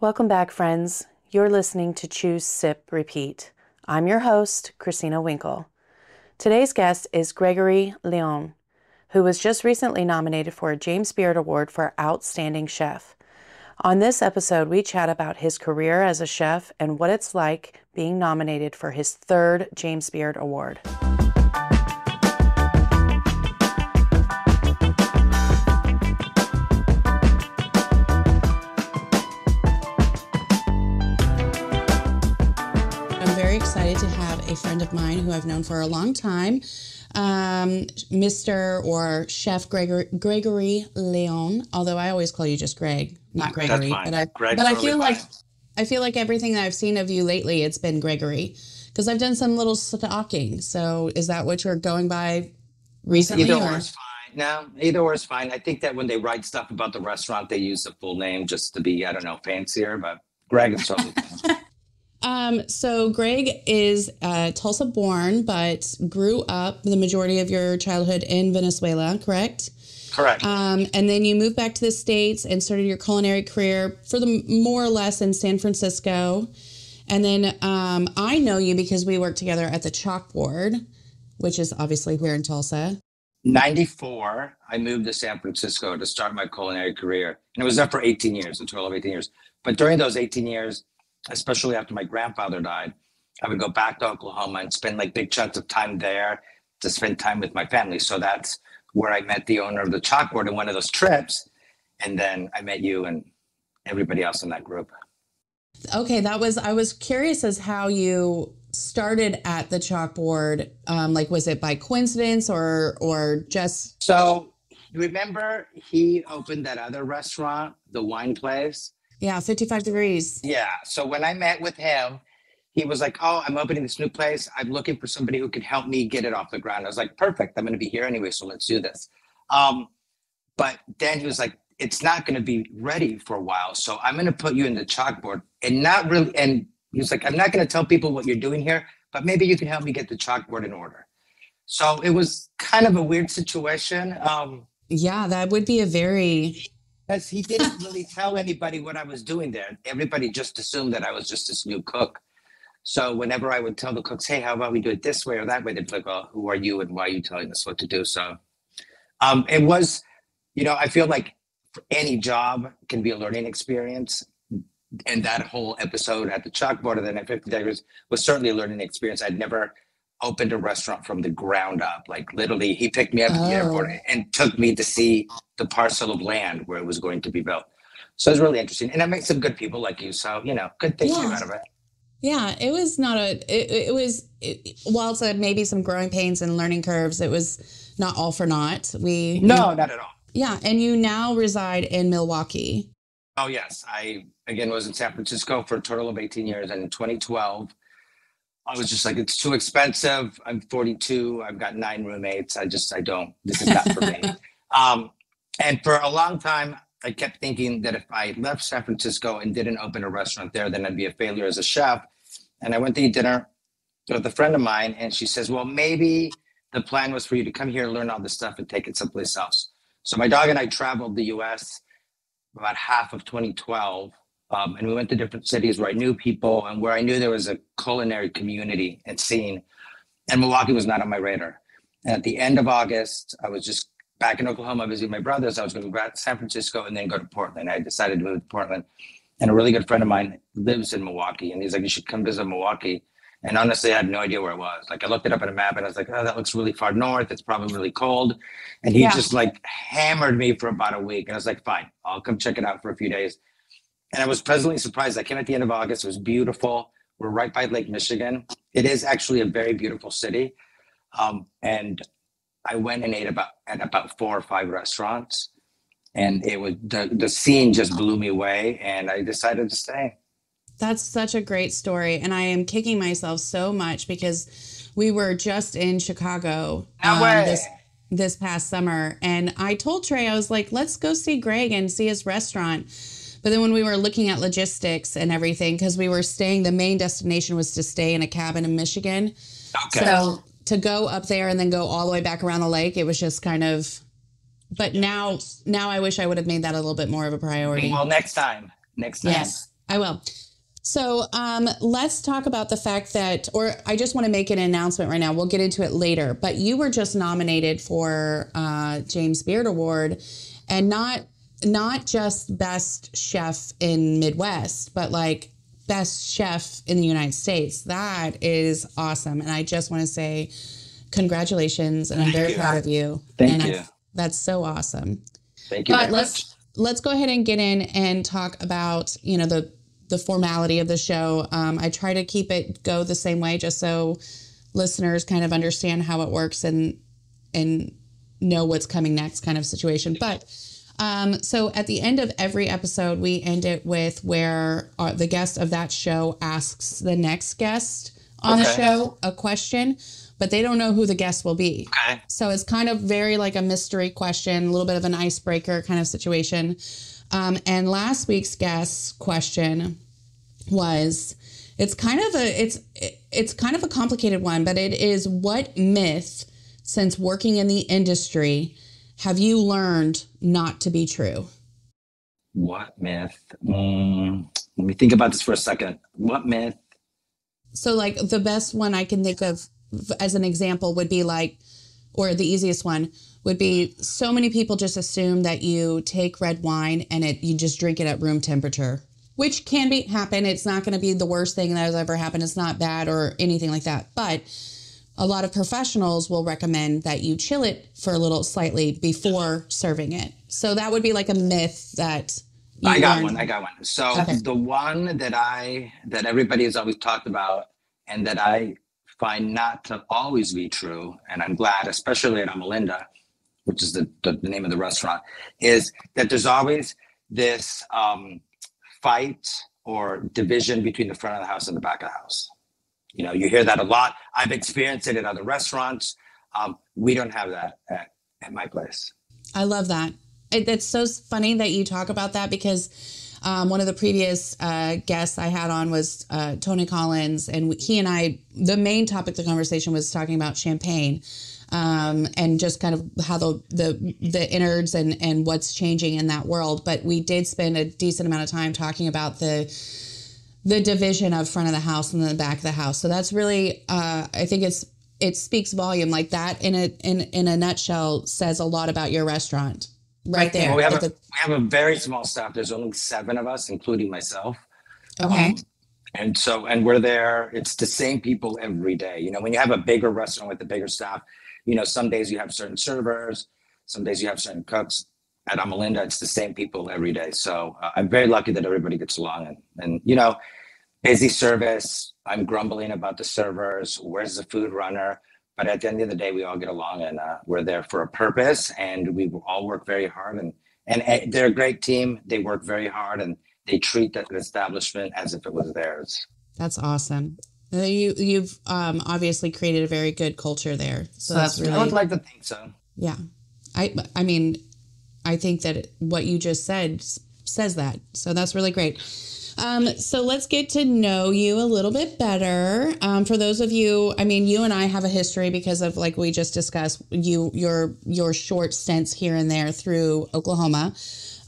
Welcome back, friends. You're listening to Chew, Sip, Repeat. I'm your host, Christina Winkle. Today's guest is Gregory Leon, who was just recently nominated for a James Beard Award for Outstanding Chef. On this episode, we chat about his career as a chef and what it's like being nominated for his third James Beard Award. Of mine who I've known for a long time, um, Mr. or Chef Gregory, Gregory Leon. Although I always call you just Greg, not Gregory. But I, Greg's but I totally feel like. I feel like everything that I've seen of you lately, it's been Gregory, because I've done some little stalking. So is that what you're going by recently? Either or is fine. No, either or is fine. I think that when they write stuff about the restaurant, they use the full name just to be, I don't know, fancier. But Greg is totally fine. Um, so Greg is uh, Tulsa born, but grew up the majority of your childhood in Venezuela, correct? Correct. Um, and then you moved back to the States and started your culinary career for the more or less in San Francisco. And then um, I know you because we worked together at the Chalkboard, which is obviously here in Tulsa. 94, I moved to San Francisco to start my culinary career. And I was there for 18 years, a total of 18 years. But during those 18 years, especially after my grandfather died, I would go back to Oklahoma and spend like big chunks of time there to spend time with my family. So that's where I met the owner of the chalkboard in one of those trips. And then I met you and everybody else in that group. Okay, that was I was curious as how you started at the chalkboard. Um, like, was it by coincidence or or just So remember he opened that other restaurant, the wine place? Yeah, fifty five degrees? Yeah. So when I met with him, he was like, "Oh, I'm opening this new place. I'm looking for somebody who can help me get it off the ground." I was like, "Perfect. I'm going to be here anyway, so let's do this." Um, but then he was like, "It's not going to be ready for a while, so I'm going to put you in the chalkboard and not really." And he was like, "I'm not going to tell people what you're doing here, but maybe you can help me get the chalkboard in order." So it was kind of a weird situation. Um, Yeah, that would be a very because he didn't really tell anybody what I was doing there. Everybody just assumed that I was just this new cook. So whenever I would tell the cooks, "Hey, how about we do it this way or that way?" They'd be like, "Well, who are you and why are you telling us what to do?" So um, it was, you know, I feel like any job can be a learning experience, and that whole episode at the chalkboard and the at Fifty Degrees was certainly a learning experience. I'd never opened a restaurant from the ground up. Like literally, he picked me up at the airport Oh. and took me to see the parcel of land where it was going to be built. So it was really interesting, and I met some good people like you. So you know, good things came out of it. yeah. It was not a. It, it was it, while it's had maybe some growing pains and learning curves. It was not all for naught. We No, not at all. yeah, and you now reside in Milwaukee. Oh yes, I again was in San Francisco for a total of 18 years, and in 2012, I was just like, it's too expensive. I'm 42. I've got nine roommates. I just I don't. This is not for me. Um, and for a long time, I kept thinking that if I left San Francisco and didn't open a restaurant there, then I'd be a failure as a chef. And I went to eat dinner with a friend of mine, and she says, "Well, maybe the plan was for you to come here, and learn all this stuff, and take it someplace else." So my dog and I traveled the U.S. about half of 2012, um, and we went to different cities where I knew people and where I knew there was a culinary community and scene. And Milwaukee was not on my radar. And at the end of August, I was just back in Oklahoma visiting my brothers. I was going to go back to San Francisco and then go to Portland. I decided to move to Portland. And a really good friend of mine lives in Milwaukee, and he's like, "You should come visit Milwaukee." And honestly, I had no idea where it was. Like, I looked it up on a map, and I was like, "Oh, that looks really far north. It's probably really cold." And he Yeah. just like hammered me for about a week, and I was like, "Fine, I'll come check it out for a few days." And I was pleasantly surprised. I came at the end of August. It was beautiful. We're right by Lake Michigan. It is actually a very beautiful city. Um, and I went and ate about at about four or five restaurants, and it was the the scene just blew me away, and I decided to stay. That's such a great story. And I am kicking myself so much because we were just in Chicago way. this this past summer. And I told Trey, I was like, let's go see Greg and see his restaurant. But then when we were looking at logistics and everything, because we were staying, the main destination was to stay in a cabin in Michigan. Okay. So to go up there and then go all the way back around the lake, it was just kind of. But now, now I wish I would have made that a little bit more of a priority. well, next time. Next time. Yes. I will. So um, let's talk about the fact that, or I just want to make an announcement right now. We'll get into it later, but you were just nominated for uh, James Beard Award, and not not just best chef in Midwest, but like best chef in the United States. That is awesome, and I just want to say congratulations, and I'm very you. proud of you. Thank and I- you. that's so awesome. Thank you But very let's much. let's go ahead and get in and talk about you know the the formality of the show. Um, I try to keep it go the same way, just so listeners kind of understand how it works and and know what's coming next, kind of situation. But um, so at the end of every episode, we end it with where uh, the guest of that show asks the next guest on the show a question, but they don't know who the guest will be. Okay. So it's kind of very like a mystery question, a little bit of an icebreaker kind of situation. Um, and last week's guest question was it's kind of a it's it's kind of a complicated one, but it is what myth since working in the industry have you learned not to be true? What myth? Mm, let me think about this for a second. What myth? So like the best one I can think of as an example would be like or the easiest one would be so many people just assume that you take red wine and it you just drink it at room temperature which can be happen it's not going to be the worst thing that has ever happened it's not bad or anything like that but a lot of professionals will recommend that you chill it for a little slightly before serving it so that would be like a myth that I got learned. one. I got one. So Okay. the one that I that everybody has always talked about, and that I find not to always be true, and I'm glad, especially at Amilinda, which is the, the, the name of the restaurant, is that there's always this um, fight or division between the front of the house and the back of the house. You know, you hear that a lot. I've experienced it at other restaurants. Um, we don't have that at, at my place. I love that. It, it's so funny that you talk about that because um, one of the previous uh, guests I had on was uh, Tony Collins, and he and I, the main topic of the conversation was talking about champagne. Um, and just kind of how the, the the innards and and what's changing in that world. But we did spend a decent amount of time talking about the the division of front of the house and the back of the house. So that's really, uh, I think it's it speaks volume. Like that in a in in a nutshell says a lot about your restaurant, right there. Well, we have a Like we have a very small staff. There's only seven of us, including myself. okay, Um, and so, and we're there. It's the same people every day. You know, when you have a bigger restaurant with a bigger staff, you know, some days you have certain servers, some days you have certain cooks. At Amilinda, it's the same people every day. So uh, I'm very lucky that everybody gets along. And, and you know, busy service. I'm grumbling about the servers. Where's the food runner? But at the end of the day, we all get along, and uh, we're there for a purpose. And we all work very hard. And and uh, they're a great team. They work very hard, and they treat the establishment as if it was theirs. that's awesome. Uh, You you've um, obviously created a very good culture there. So, So that's that's- I would like to think so. Yeah. I I mean, I think that what you just said says that. So that's really great. Um, so let's get to know you a little bit better. Um, for those of you, I mean, you and I have a history because of like we just discussed you your your short stints here and there through Oklahoma.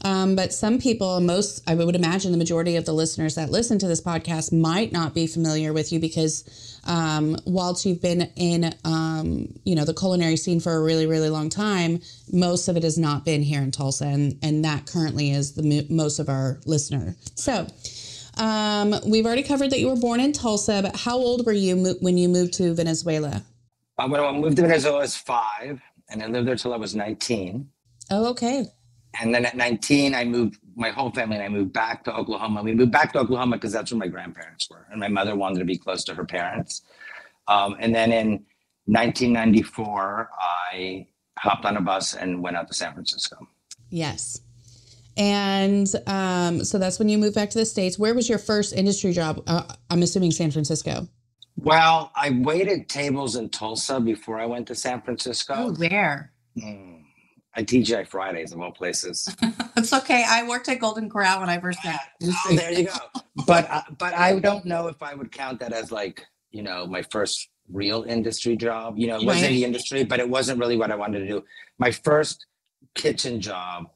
Um, but some people, most I would imagine the majority of the listeners that listen to this podcast might not be familiar with you because um, whilst you've been in um, you know the culinary scene for a really really long time, most of it has not been here in Tulsa, and and that currently is the mo- most of our listener. So. Um, we've already covered that you were born in Tulsa, but how old were you mo- when you moved to Venezuela? Uh, when I moved to Venezuela, I was five, and I lived there till I was 19. Oh, okay. And then at 19, I moved my whole family and I moved back to Oklahoma. We moved back to Oklahoma because that's where my grandparents were, and my mother wanted to be close to her parents. Um, and then in 1994, I hopped on a bus and went out to San Francisco. Yes. And um, so that's when you moved back to the States. Where was your first industry job? Uh, I'm assuming San Francisco. Well, I waited tables in Tulsa before I went to San Francisco. Oh, where? Mm. At TGI Fridays of all places. It's okay. I worked at Golden Corral when I first met. Oh, there you go. But uh, but I don't know if I would count that as like you know my first real industry job. You know, it was in the industry, but it wasn't really what I wanted to do. My first kitchen job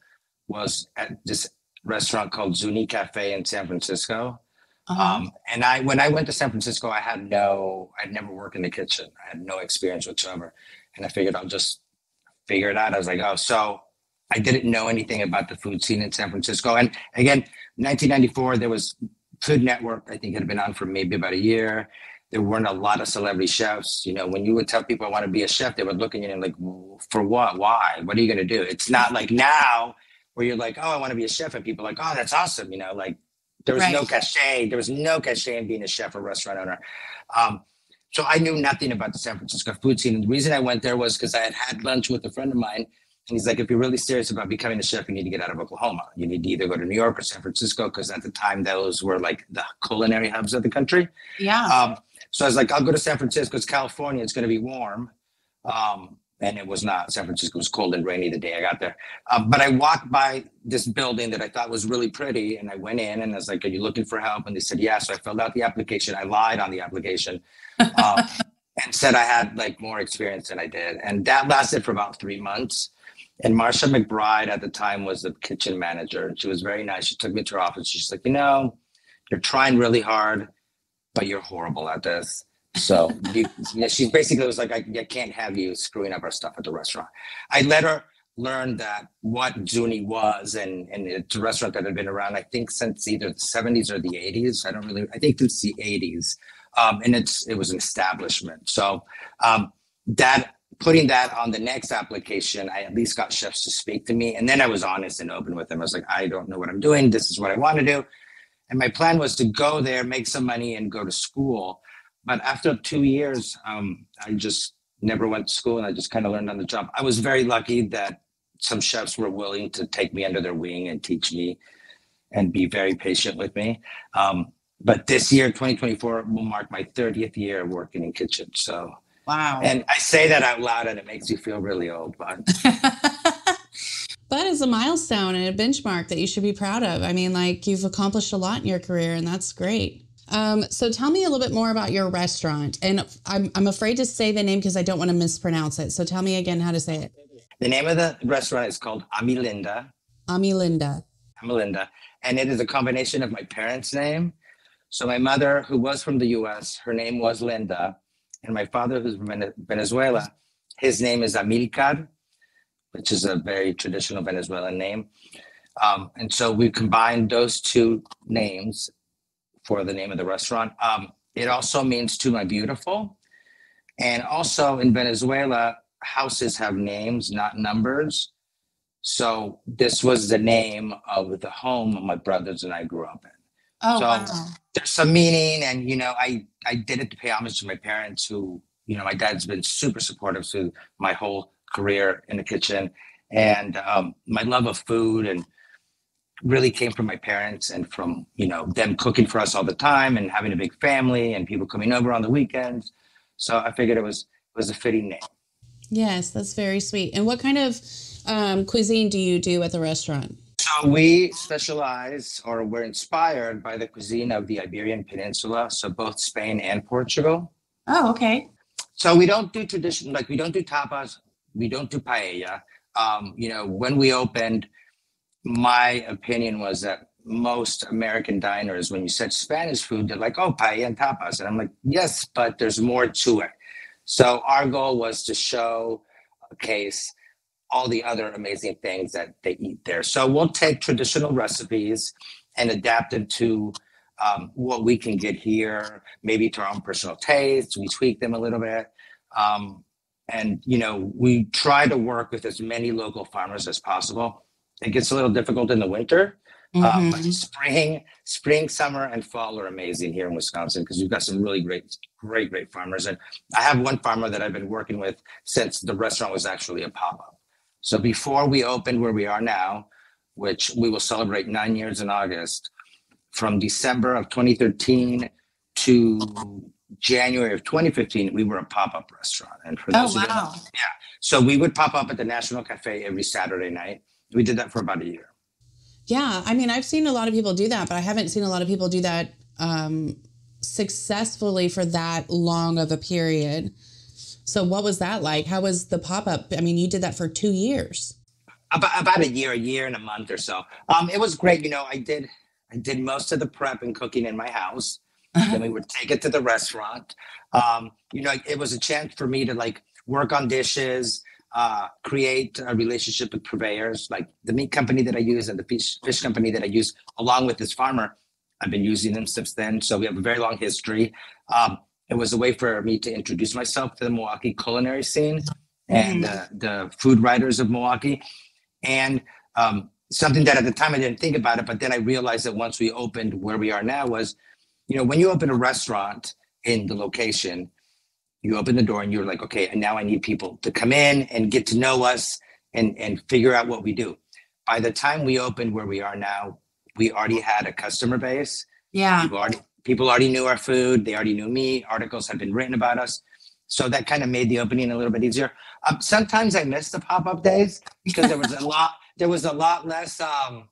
was at this restaurant called Zuni Cafe in San Francisco. Uh-huh. Um, and I, when I went to San Francisco, I had no, I'd never worked in the kitchen. I had no experience whatsoever. And I figured I'll just figure it out. I was like, oh, so I didn't know anything about the food scene in San Francisco. And again, 1994, there was Food Network. I think it had been on for maybe about a year. There weren't a lot of celebrity chefs. You know, when you would tell people I want to be a chef, they would look at you and like, for what? Why? What are you going to do? It's not like now where you're like, oh, I want to be a chef, and people are like, oh, that's awesome. You know, like there was Right. no cachet. There was no cachet in being a chef or restaurant owner. Um, so I knew nothing about the San Francisco food scene. And the reason I went there was because I had had lunch with a friend of mine. And he's like, if you're really serious about becoming a chef, you need to get out of Oklahoma. You need to either go to New York or San Francisco, because at the time those were like the culinary hubs of the country. yeah. Um, so I was like, I'll go to San Francisco. It's California. It's going to be warm. Um, and it was not. San Francisco was cold and rainy the day I got there. Um, but I walked by this building that I thought was really pretty, and I went in and I was like, "Are you looking for help?" And they said, "Yeah." So I filled out the application. I lied on the application um, and said I had like more experience than I did, and that lasted for about three months. And Marsha McBride at the time was the kitchen manager, and she was very nice. She took me to her office. She's like, "You know, you're trying really hard, but you're horrible at this." So you, she basically was like, I, I can't have you screwing up our stuff at the restaurant. I let her learn that what Zuni was, and and it's a restaurant that had been around, I think, since either the 70s or the 80s. I don't really, I think since the 80s, um, and it's it was an establishment. So um, that putting that on the next application, I at least got chefs to speak to me, and then I was honest and open with them. I was like, I don't know what I'm doing. This is what I want to do. And my plan was to go there, make some money, and go to school but after two years, um, I just never went to school and I just kind of learned on the job. I was very lucky that some chefs were willing to take me under their wing and teach me and be very patient with me. Um, but this year, 2024, will mark my 30th year working in kitchen. So, wow. and I say that out loud and it makes you feel really old, but but it's a milestone and a benchmark that you should be proud of. I mean, like you've accomplished a lot in your career, and that's great. Um, so tell me a little bit more about your restaurant. And I'm, I'm afraid to say the name because I don't want to mispronounce it. So tell me again how to say it. the name of the restaurant is called Amilinda. Ami Linda. Melinda, and it is a combination of my parents' name. So my mother, who was from the U.S., her name was Linda, and my father, who's from Venezuela, his name is Amilcar, which is a very traditional Venezuelan name. Um, and so we combined those two names for the name of the restaurant. Um, it also means "to my beautiful," and also in Venezuela, houses have names, not numbers. So this was the name of the home my brothers and I grew up in. Oh, So- wow. There's some meaning, and you know, I I did it to pay homage to my parents, who you know, my dad's been super supportive through my whole career in the kitchen, and um, my love of food and really came from my parents and from you know them cooking for us all the time and having a big family and people coming over on the weekends. So I figured it was it was a fitting name. Yes, that's very sweet. And what kind of um, cuisine do you do at the restaurant? So we specialize or we're inspired by the cuisine of the Iberian Peninsula, so both Spain and Portugal. Oh, okay. So we don't do tradition like we don't do tapas, we don't do paella. Um, you know, when we opened, my opinion was that most American diners, when you said Spanish food, they're like, oh, paella and tapas. And I'm like, yes, but there's more to it. So our goal was to show a case all the other amazing things that they eat there. So we'll take traditional recipes and adapt them to um, what we can get here, maybe to our own personal tastes. We tweak them a little bit. Um, and, you know, we try to work with as many local farmers as possible. It gets a little difficult in the winter. Um, but Mhm. spring, spring, summer, and fall are amazing here in Wisconsin because we've got some really great, great, great farmers. And I have one farmer that I've been working with since the restaurant was actually a pop-up. So before we opened where we are now, which we will celebrate nine years in August, from December of 2013 to January of 2015, we were a pop-up restaurant. And for Oh, those who don't know, wow. so we would pop up at the National Cafe every Saturday night. We did that for about a year. Yeah, I mean, I've seen a lot of people do that, but I haven't seen a lot of people do that um, successfully for that long of a period. So, what was that like? How was the pop up? I mean, you did that for two years. about about a year, a year and a month or so. Um, it was great. You know, I did I did most of the prep and cooking in my house. then we would take it to the restaurant. Um, you know, it was a chance for me to like work on dishes, uh, create a relationship with purveyors, like the meat company that I use and the fish fish company that I use, along with this farmer. I've been using them since then, so we have a very long history. Um, it was a way for me to introduce myself to the Milwaukee culinary scene and uh, the food writers of Milwaukee, and um, something that at the time I didn't think about it, but then I realized that once we opened where we are now was, you know, when you open a restaurant in the location, you open the door and you're like, okay, and now I need people to come in and get to know us and and figure out what we do. By the time we opened where we are now, we already had a customer base. Yeah. People already people already knew our food. They already knew me. Articles had been written about us. So that kind of made the opening a little bit easier. Um, sometimes I miss the pop up days because there was a lot. There was a lot less. Um,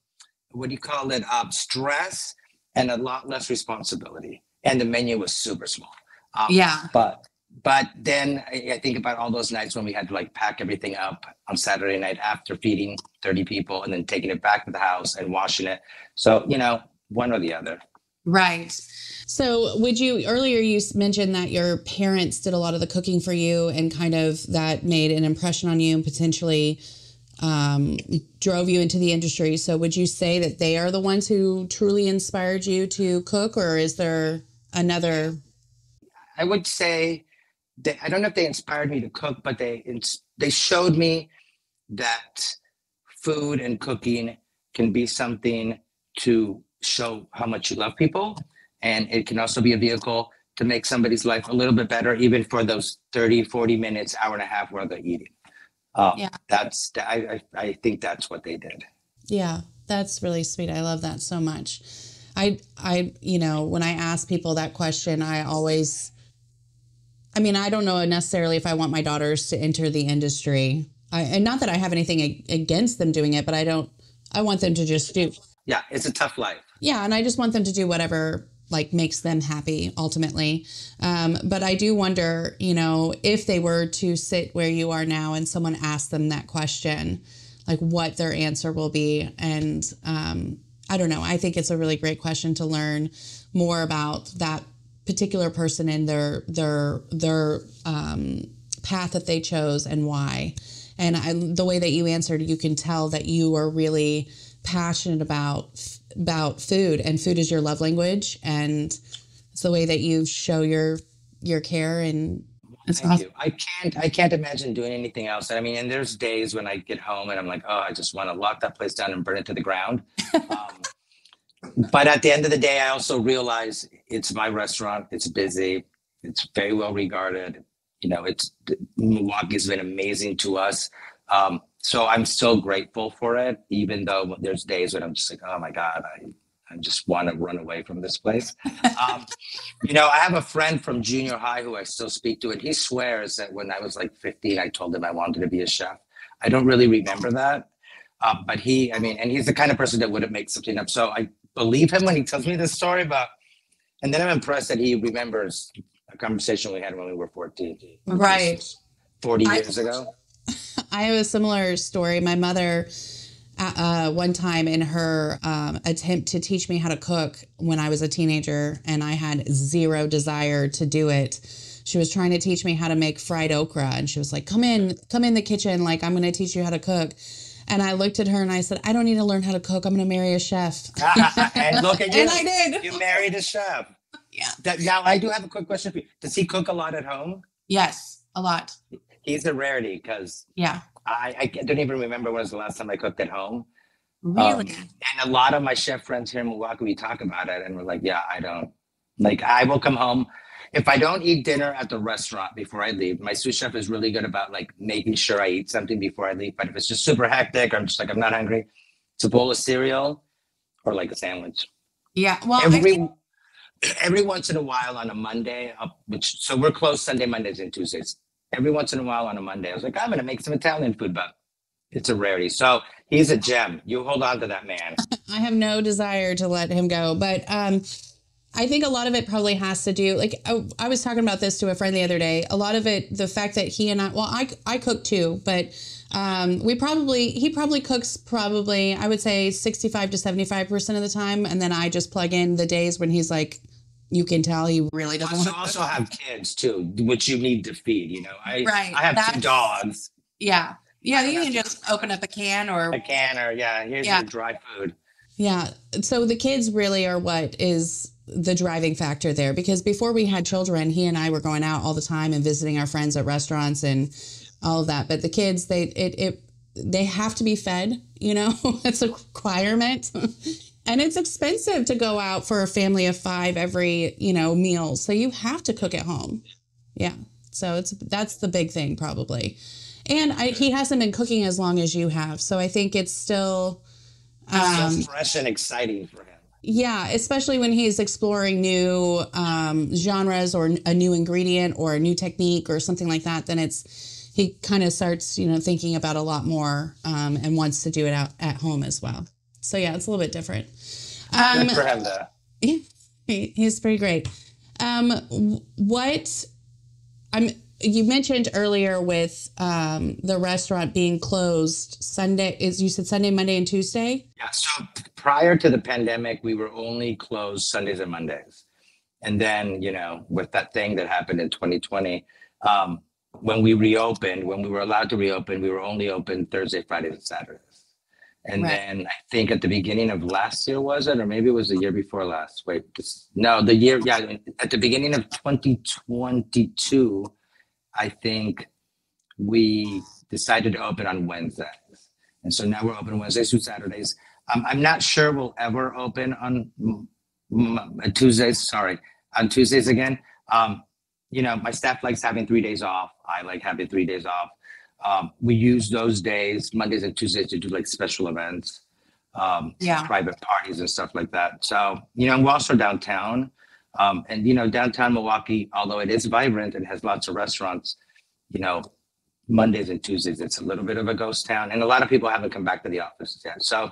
what do you call it? Um, stress and a lot less responsibility. And the menu was super small. Um, Yeah. But but then I, I think about all those nights when we had to like pack everything up on Saturday night after feeding 30 people and then taking it back to the house and washing it. So, you know, one or the other. Right. So, would you earlier you mentioned that your parents did a lot of the cooking for you and kind of that made an impression on you and potentially um, drove you into the industry. So, would you say that they are the ones who truly inspired you to cook, or is there another? I would say they, I don't know if they inspired me to cook, but they they showed me that food and cooking can be something to show how much you love people, and it can also be a vehicle to make somebody's life a little bit better, even for those 30, 40 minutes, hour and a half where they're eating. Um, Yeah. That's I, I I think that's what they did. Yeah, that's really sweet. I love that so much. I I you know, when I ask people that question, I always I mean, I don't know necessarily if I want my daughters to enter the industry. I and not that I have anything against them doing it, but I don't I want them to just do Yeah, it's a tough life. Yeah, and I just want them to do whatever like makes them happy ultimately. Um, but I do wonder, you know, if they were to sit where you are now and someone asked them that question, like what their answer will be. And um, I don't know. I think it's a really great question to learn more about that particular person and their their their um, path that they chose and why. And I, the way that you answered, you can tell that you are really passionate about about food, and food is your love language, and it's the way that you show your your care. And it's Thank awesome. you. I can't I can't imagine doing anything else. I mean, and there's days when I get home and I'm like, oh, I just want to lock that place down and burn it to the ground. Um, but at the end of the day, I also realize it's my restaurant. It's busy. It's very well regarded. You know, it's Milwaukee's been amazing to us. Um, so I'm so grateful for it, even though there's days when I'm just like, oh my God, I, I just want to run away from this place. Um, you know, I have a friend from junior high who I still speak to, and he swears that when I was like 15, I told him I wanted to be a chef. I don't really remember that. Uh, but he, I mean, and he's the kind of person that wouldn't make something up. So I believe him when he tells me this story, but, and then I'm impressed that he remembers a conversation we had when we were 14. Right. 40 I- years ago. I have a similar story. My mother, uh, one time in her um, attempt to teach me how to cook when I was a teenager, and I had zero desire to do it. She was trying to teach me how to make fried okra, and she was like, "Come in, come in the kitchen. Like I'm going to teach you how to cook." And I looked at her and I said, "I don't need to learn how to cook. I'm going to marry a chef." and look at you. and I did. You married a chef. Yeah. Now, I do have a quick question for you. Does he cook a lot at home? Yes, a lot. He's a rarity because Yeah, I, I don't even remember when was the last time I cooked at home. really. Um, and a lot of my chef friends here in Milwaukee, we talk about it and we're like, yeah, I don't like, I will come home. If I don't eat dinner at the restaurant before I leave, my sous chef is really good about like making sure I eat something before I leave. But if it's just super hectic, or I'm just like, I'm not hungry, it's a bowl of cereal or like a sandwich. yeah. Well, Every, think- every once in a while on a Monday, which, so we're closed Sunday, Mondays and Tuesdays. Every once in a while on a Monday, I was like, I'm going to make some Italian food, but it's a rarity. So he's a gem. You hold on to that man. I have no desire to let him go, but um, I think a lot of it probably has to do. Like I, I was talking about this to a friend the other day. A lot of it, the fact that he and I, well, I I cook too, but Um, we probably he probably cooks probably I would say sixty five to seventy five percent of the time, and then I just plug in the days when he's like, you can tell he really doesn't Also, want to. also have kids too, which you need to feed. You know, I Right, I have two dogs, Yeah, yeah. You can just open up a can or a can, or yeah, here's Yeah. your dry food. Yeah. So the kids really are what is the driving factor there because before we had children, he and I were going out all the time and visiting our friends at restaurants and all of that. But the kids, they it it they have to be fed, you know, it's a requirement. and it's expensive to go out for a family of five every, you know, meal. So you have to cook at home. Yeah. So it's that's the big thing probably. And I, he hasn't been cooking as long as you have. So I think it's still um, fresh and exciting for him. yeah, especially when he's exploring new um, genres or a new ingredient or a new technique or something like that, then it's he kind of starts, you know, thinking about a lot more um, and wants to do it out at home as well. So yeah, it's a little bit different. Um, Good for him though. he, he's pretty great. Um, what I'm you mentioned earlier with um, the restaurant being closed Sunday is you said Sunday, Monday, and Tuesday. Yeah. So prior to the pandemic, we were only closed Sundays and Mondays. And then, you know, with that thing that happened in 2020, um, when we reopened, when we were allowed to reopen, we were only open Thursday, Fridays, and Saturdays. And Right. then I think at the beginning of last year, was it? Or maybe it was the year before last. Wait, this, no, the year, yeah, at the beginning of 2022, I think we decided to open on Wednesdays. And so now we're open Wednesdays through Saturdays. Um, I'm not sure we'll ever open on mm, mm, uh, Tuesdays. Sorry, on Tuesdays again. Um, you know, my staff likes having three days off. I like having three days off. Um, we use those days, Mondays and Tuesdays, to do like special events, um, Yeah. private parties and stuff like that. So, you know, we're also downtown. Um, and, you know, downtown Milwaukee, although it is vibrant and has lots of restaurants, you know, Mondays and Tuesdays, it's a little bit of a ghost town. And a lot of people haven't come back to the office yet. So,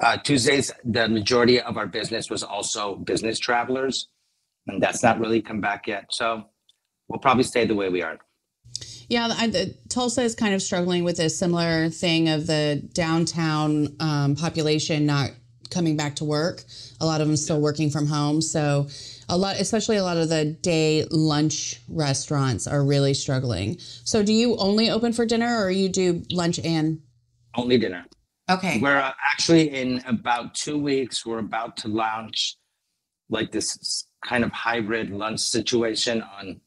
uh, Tuesdays, the majority of our business was also business travelers, and that's not really come back yet. So, we'll probably stay the way we are. Yeah, I, the, Tulsa is kind of struggling with a similar thing of the downtown um, population not coming back to work. A lot of them still working from home, so a lot, especially a lot of the day lunch restaurants, are really struggling. So, do you only open for dinner, or you do lunch and? Only dinner. Okay. We're uh, actually in about two weeks. We're about to launch like this kind of hybrid lunch situation on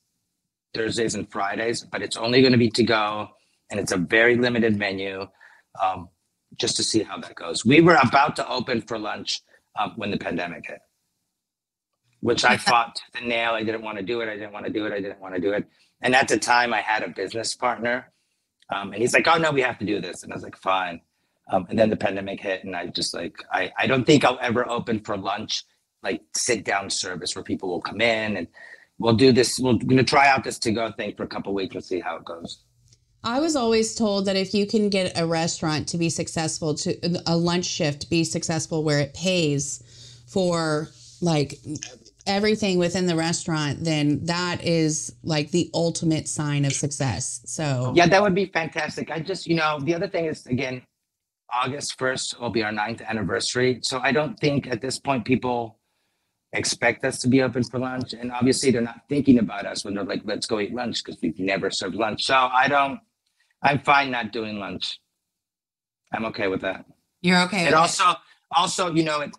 Thursdays and Fridays, but it's only going to be to go, and it's a very limited menu, um, just to see how that goes. We were about to open for lunch um, when the pandemic hit, which I fought to the nail. I didn't want to do it. I didn't want to do it. I didn't want to do it. And at the time, I had a business partner, um, and he's like, "Oh no, we have to do this," and I was like, "Fine." Um, and then the pandemic hit, and I just like I I don't think I'll ever open for lunch like sit down service where people will come in and we'll do this. We're going to try out this to go thing for a couple weeks and see how it goes. I was always told that if you can get a restaurant to be successful, to a lunch shift be successful where it pays for like everything within the restaurant, then that is like the ultimate sign of success. So Yeah, that would be fantastic. I just, you know, the other thing is again, August 1st will be our ninth anniversary. So I don't think at this point people expect us to be open for lunch. And obviously they're not thinking about us when they're like, let's go eat lunch because we've never served lunch. So I don't, I'm fine not doing lunch. I'm okay with that. you're okay. And also, also, you know, it,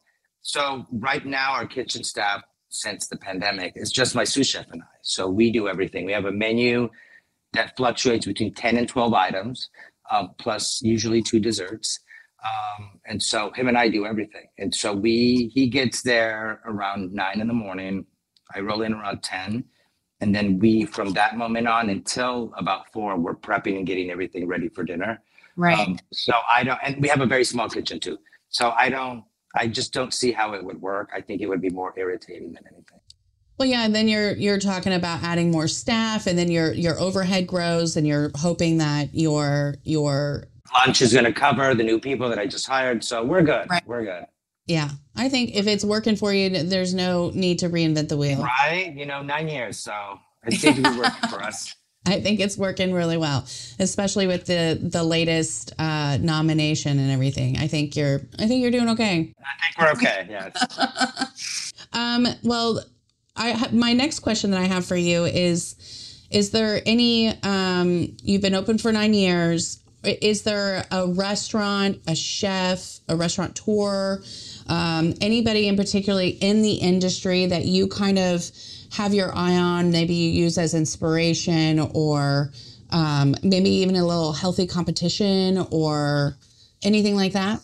so right now our kitchen staff since the pandemic is just my sous chef and I. So we do everything. We have a menu that fluctuates between 10 and 12 items, um, plus usually two desserts. Um, and so him and I do everything. And so we, he gets there around nine in the morning. I roll in around 10. And then we, from that moment on until about four, we're prepping and getting everything ready for dinner. right. Um, so I don't, and we have a very small kitchen too. So I don't, I just don't see how it would work. I think it would be more irritating than anything. Well, yeah, and then you're you're talking about adding more staff, and then your your overhead grows, and you're hoping that your your Lunch is going to cover the new people that I just hired. So we're good. Right. We're good. yeah. I think if it's working for you, there's no need to reinvent the wheel. Right. You know, nine years. So it seems to be working for us. I think it's working really well, especially with the the latest uh, nomination and everything. I think you're I think you're doing okay. I think we're okay. Yeah. um, well, I my next question that I have for you is: Is there any? Um, you've been open for nine years. Is there a restaurant, a chef, a restaurateur, um, anybody in particularly in the industry that you kind of have your eye on, maybe you use as inspiration or um, maybe even a little healthy competition or anything like that?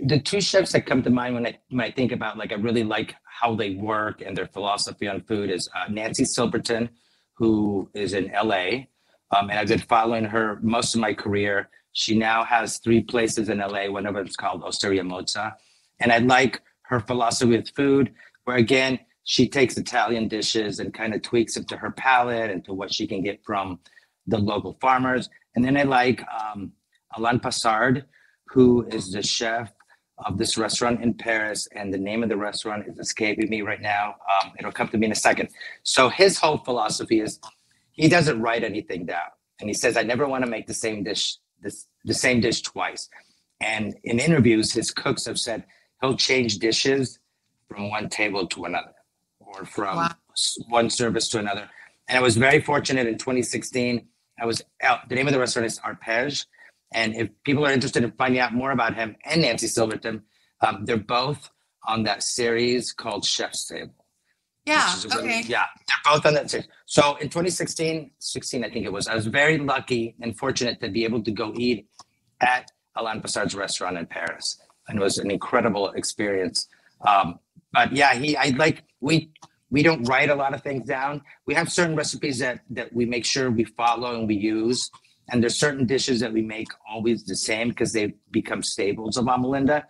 The two chefs that come to mind when I, when I think about like I really like how they work and their philosophy on food is uh, Nancy Silverton, who is in LA. Um, and I've been following her most of my career. She now has three places in LA. One of them is called Osteria Mozza. And I like her philosophy with food, where again, she takes Italian dishes and kind of tweaks it to her palate and to what she can get from the local farmers. And then I like um, Alain Passard, who is the chef of this restaurant in Paris. And the name of the restaurant is escaping me right now. Um, it'll come to me in a second. So his whole philosophy is he doesn't write anything down. And he says, I never want to make the same dish, this, the same dish twice. And in interviews, his cooks have said he'll change dishes from one table to another or from wow. one service to another. And I was very fortunate in 2016. I was out. The name of the restaurant is Arpege. And if people are interested in finding out more about him and Nancy Silverton, um, they're both on that series called Chef's Table. Yeah. Okay. Yeah, they're both on that series. So in 2016, 16, I think it was, I was very lucky and fortunate to be able to go eat at Alain Passard's restaurant in Paris. And it was an incredible experience. Um, but yeah, he, I like, we we don't write a lot of things down. We have certain recipes that that we make sure we follow and we use. And there's certain dishes that we make always the same because they become staples of Amilinda.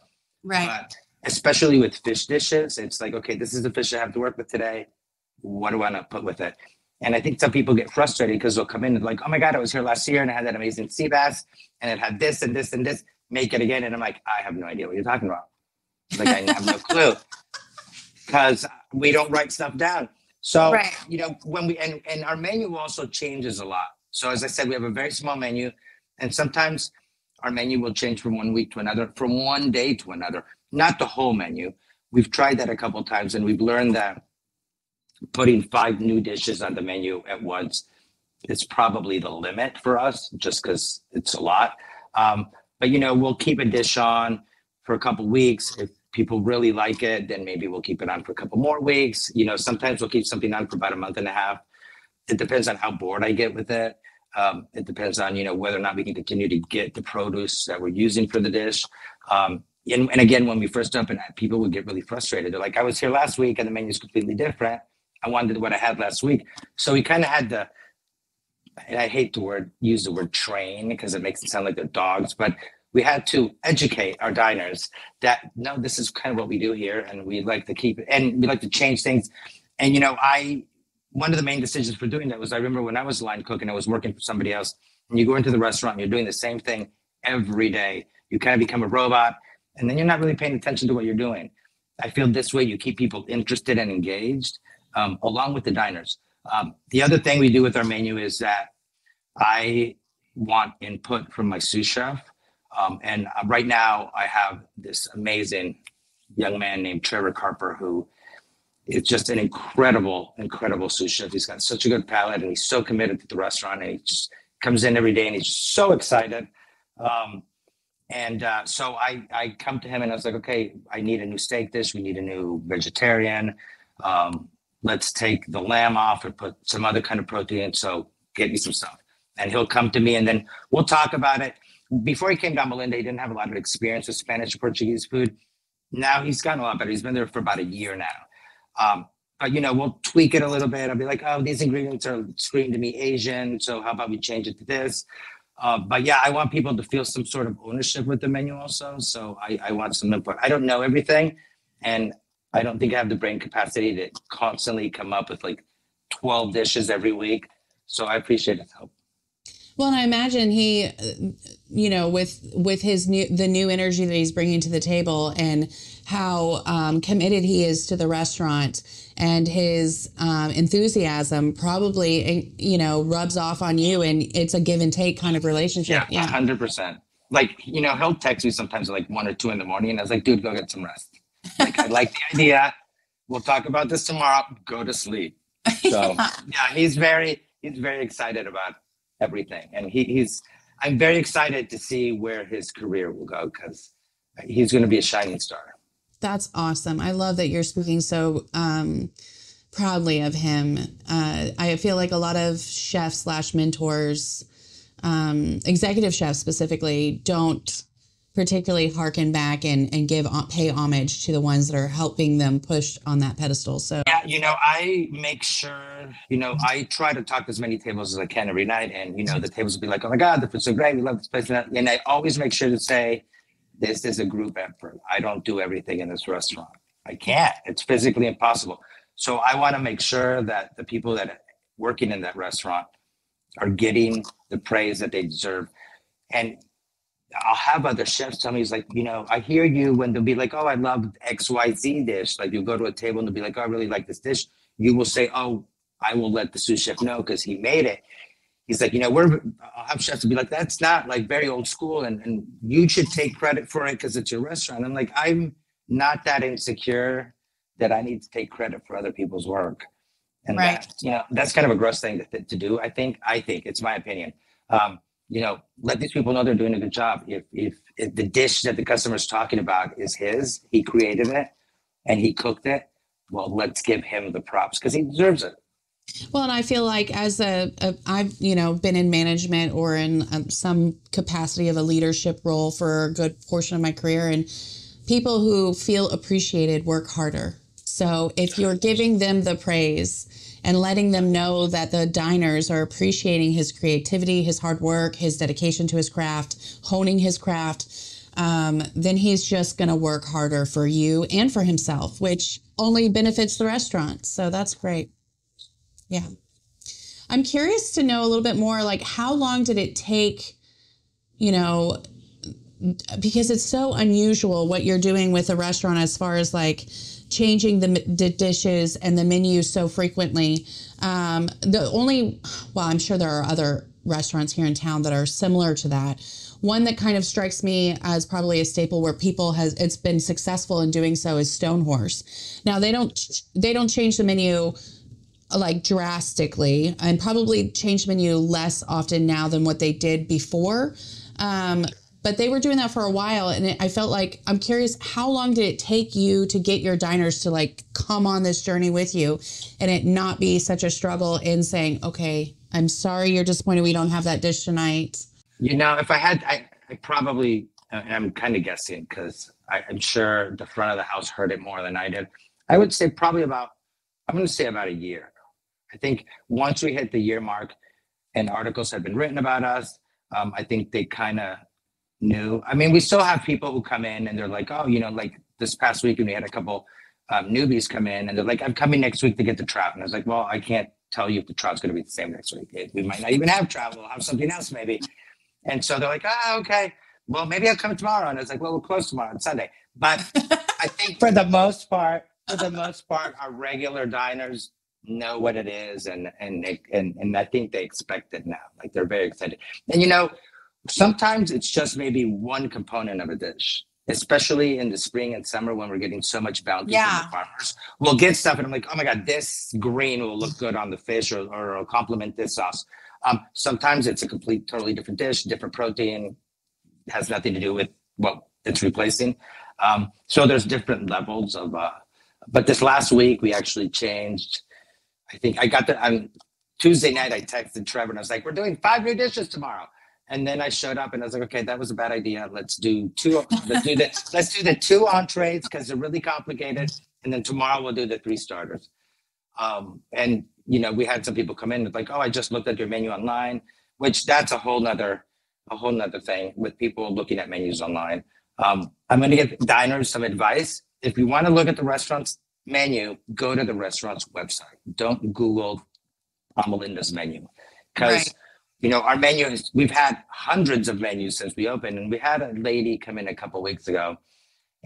Right. But especially with fish dishes, it's like, okay, this is the fish I have to work with today. What do I want to put with it? And I think some people get frustrated because they'll come in and like, oh my God, I was here last year and I had that amazing sea bass and it had this and this and this. Make it again. And I'm like, I have no idea what you're talking about. Like I have no clue. Because we don't write stuff down. So right. you know when we and and our menu also changes a lot. So as I said, we have a very small menu, and sometimes our menu will change from one week to another, from one day to another. Not the whole menu. We've tried that a couple times, and we've learned that putting five new dishes on the menu at once is probably the limit for us, just because it's a lot. Um, but you know, we'll keep a dish on for a couple weeks if people really like it, then maybe we'll keep it on for a couple more weeks. You know, sometimes we'll keep something on for about a month and a half. It depends on how bored I get with it. Um, it depends on you know whether or not we can continue to get the produce that we're using for the dish. Um, and, and again, when we first opened, people would get really frustrated. They're like, "I was here last week, and the menu's completely different. I wanted what I had last week." So we kind of had to. And I hate the word use the word train because it makes it sound like they're dogs, but we had to educate our diners that no, this is kind of what we do here, and we like to keep it, and we like to change things. And you know, I one of the main decisions for doing that was I remember when I was a line cook and I was working for somebody else, and you go into the restaurant and you're doing the same thing every day. You kind of become a robot, and then you're not really paying attention to what you're doing. I feel this way you keep people interested and engaged, um, along with the diners. Um, the other thing we do with our menu is that I want input from my sous chef um, and uh, right now, I have this amazing young man named Trevor Carper who is just an incredible, incredible sous chef. He's got such a good palate, and he's so committed to the restaurant. And he just comes in every day, and he's just so excited. Um, and uh, so I, I come to him, and I was like, okay, I need a new steak dish. We need a new vegetarian. Um, let's take the lamb off and put some other kind of protein. So get me some stuff. And he'll come to me, and then we'll talk about it before he came down Melinda, he didn't have a lot of experience with Spanish or Portuguese food. Now he's gotten a lot better. He's been there for about a year now. Um, but you know, we'll tweak it a little bit. I'll be like, oh, these ingredients are screaming to me Asian, so how about we change it to this? Uh, but yeah, I want people to feel some sort of ownership with the menu also. So I, I want some input. I don't know everything, and I don't think I have the brain capacity to constantly come up with like 12 dishes every week. So I appreciate his help. Well, and I imagine he, uh, you know, with with his new the new energy that he's bringing to the table and how um, committed he is to the restaurant and his um, enthusiasm probably eh, you know rubs off on you and it's a give and take kind of relationship. Yeah, hundred percent. Like you know, he'll text me sometimes at like one or two in the morning, and I was like, "Dude, go get some rest." Like I like the idea. We'll talk about this tomorrow. Go to sleep. So yeah, he's very he's very excited about everything, and he, he's I'm very excited to see where his career will go because he's going to be a shining star. That's awesome. I love that you're speaking so um, proudly of him. Uh, I feel like a lot of chefs slash mentors, um, executive chefs specifically, don't particularly harken back and, and give pay homage to the ones that are helping them push on that pedestal. So yeah, you know, I make sure, you know, I try to talk to as many tables as I can every night, and you know, the tables will be like, "Oh my God, the food's so great, we love this place," and I always make sure to say, "This is a group effort. I don't do everything in this restaurant. I can't. It's physically impossible." So I want to make sure that the people that are working in that restaurant are getting the praise that they deserve, and I'll have other chefs tell me, he's like, you know, I hear you when they'll be like, oh, I love XYZ dish. Like you go to a table and they'll be like, oh, I really like this dish. You will say, oh, I will let the sous chef know because he made it. He's like, you know, we're, I'll have chefs to be like, that's not like very old school and, and you should take credit for it because it's your restaurant. I'm like, I'm not that insecure that I need to take credit for other people's work. And right. that, you know, that's kind of a gross thing to, to do. I think, I think it's my opinion. Um, you know, let these people know they're doing a good job. If, if, if the dish that the customer's talking about is his, he created it and he cooked it, well, let's give him the props because he deserves it. Well, and I feel like as a, a I've you know been in management or in um, some capacity of a leadership role for a good portion of my career, and people who feel appreciated work harder. So if you're giving them the praise and letting them know that the diners are appreciating his creativity, his hard work, his dedication to his craft, honing his craft, um, then he's just going to work harder for you and for himself, which only benefits the restaurant. So that's great. Yeah. I'm curious to know a little bit more like, how long did it take, you know, because it's so unusual what you're doing with a restaurant as far as like, changing the, the dishes and the menu so frequently. Um, the only, well, I'm sure there are other restaurants here in town that are similar to that. One that kind of strikes me as probably a staple where people has it's been successful in doing so is Stone Horse. Now they don't they don't change the menu like drastically and probably change menu less often now than what they did before. Um, but they were doing that for a while and it, i felt like i'm curious how long did it take you to get your diners to like come on this journey with you and it not be such a struggle in saying okay i'm sorry you're disappointed we don't have that dish tonight you know if i had i, I probably i'm kind of guessing because i'm sure the front of the house heard it more than i did. I would say probably about i'm going to say about a year i think once we hit the year mark and articles had been written about us um, i think they kind of knew. I mean, we still have people who come in and they're like, oh, you know, like this past week, and we had a couple um, newbies come in and they're like, I'm coming next week to get the trout. And I was like, well, I can't tell you if the trout's going to be the same next week. We might not even have trout. We'll have something else maybe. And so they're like, oh, okay. Well, maybe I'll come tomorrow. And I was like, well, we're closed tomorrow on Sunday. But I think for the most part, for the most part, our regular diners know what it is and and they, and and I think they expect it now. Like they're very excited. And you know, Sometimes it's just maybe one component of a dish, especially in the spring and summer when we're getting so much bounty Yeah. from the farmers. We'll get stuff and I'm like, oh my God, this green will look good on the fish or, or it'll complement this sauce. Um, sometimes it's a complete, totally different dish, different protein, has nothing to do with what it's replacing. Um, so there's different levels of, uh, but this last week we actually changed. I think I got the, on Tuesday night, I texted Trevor and I was like, we're doing five new dishes tomorrow. And then I showed up and I was like, okay, that was a bad idea. Let's do two. Let's do the let's do the two entrees because they're really complicated. And then tomorrow we'll do the three starters. Um, and you know, we had some people come in with like, oh, I just looked at your menu online, which that's a whole nother a whole nother thing with people looking at menus online. Um, I'm going to give diners some advice. If you want to look at the restaurant's menu, go to the restaurant's website. Don't Google Amilinda's menu because Right. you know, our menu is, we've had hundreds of menus since we opened. And we had a lady come in a couple weeks ago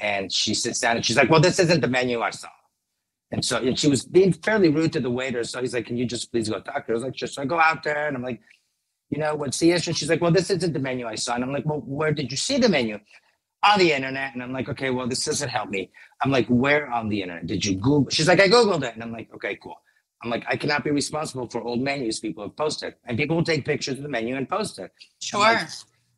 and she sits down and she's like, well, this isn't the menu I saw. And so and she was being fairly rude to the waiter. So he's like, can you just please go talk to her? I was like, sure. So I go out there and I'm like, you know, what's the issue? She's like, well, this isn't the menu I saw. And I'm like, well, where did you see the menu? On the internet. And I'm like, okay, well, this doesn't help me. I'm like, where on the internet? Did you Google? She's like, I Googled it. And I'm like, okay, cool. I'm like, I cannot be responsible for old menus people have posted. And people will take pictures of the menu and post it. Sure. Like,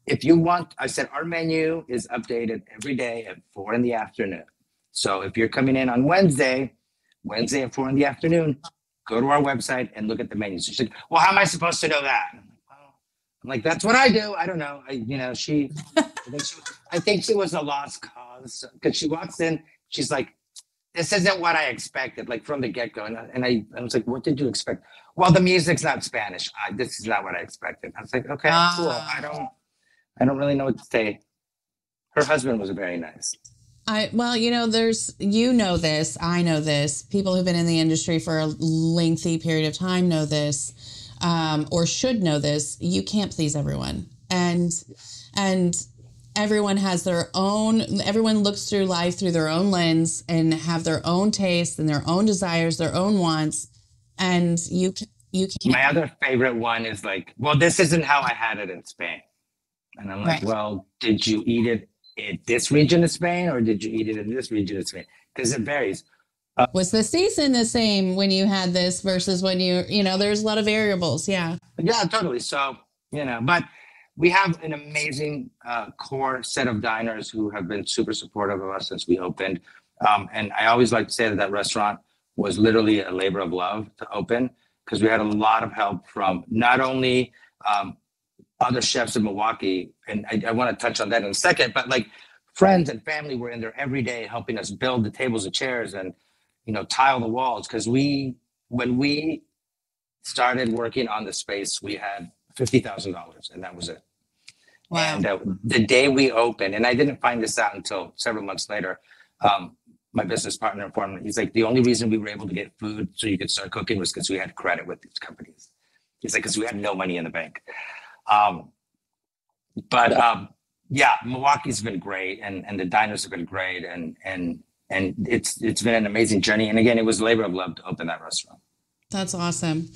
if you want, I said, our menu is updated every day at four in the afternoon. So if you're coming in on Wednesday, Wednesday at four in the afternoon, go to our website and look at the menu. So she's like, well, how am I supposed to know that? I'm like, well, I'm like, that's what I do. I don't know. I, you know, she, I think she, I think she was a lost cause because she walks in, she's like, this isn't what I expected, like from the get go. And, I- and I, I was like, what did you expect? Well, the music's not Spanish. I, this is not what I expected. I was like, okay, cool. Ah. I don't, I don't really know what to say. Her husband was very nice. I well, you know, there's you know this, I know this. People who've been in the industry for a lengthy period of time know this, um, or should know this. You can't please everyone, and and everyone has their own. Everyone looks through life through their own lens and have their own tastes and their own desires, their own wants, and you you can't. My other favorite one is like, well, this isn't how I had it in Spain. And I'm like, Right. well, did you eat it in this region of Spain or did you eat it in this region of Spain? Because it varies. Was the season the same when you had this versus when you you know? There's a lot of variables. Yeah. Yeah, totally. So, you know, but we have an amazing uh, core set of diners who have been super supportive of us since we opened. Um, and I always like to say that that restaurant was literally a labor of love to open because we had a lot of help from not only um, other chefs in Milwaukee, and I, I want to touch on that in a second, but like friends and family were in there every day helping us build the tables and chairs and, you know, tile the walls. Because we, when we started working on the space, we had $50,000 and that was it. Wow. And uh, the day we opened, and I didn't find this out until several months later, um, my business partner informed me. He's like, the only reason we were able to get food so you could start cooking was because we had credit with these companies. He's like, because we had no money in the bank. Um, but um, yeah, Milwaukee's been great, and and the diners have been great, and and and it's it's been an amazing journey. And again, it was labor of love to open that restaurant. That's awesome.